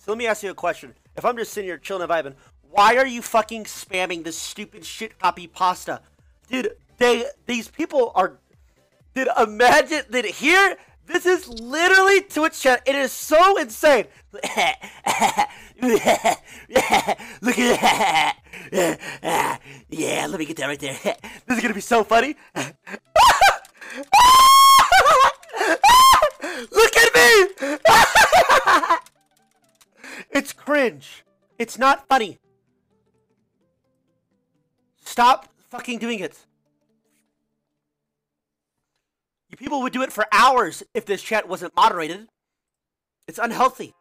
So let me ask you a question. If I'm just sitting here chilling and vibing, why are you fucking spamming this stupid shit copy pasta? Dude, they these people are Dude, imagine that here this is literally Twitch chat. It is so insane. Look at that. Yeah, let me get that right there. This is gonna be so funny. Look at me! It's cringe. It's not funny. Stop fucking doing it. You people would do it for hours if this chat wasn't moderated. It's unhealthy.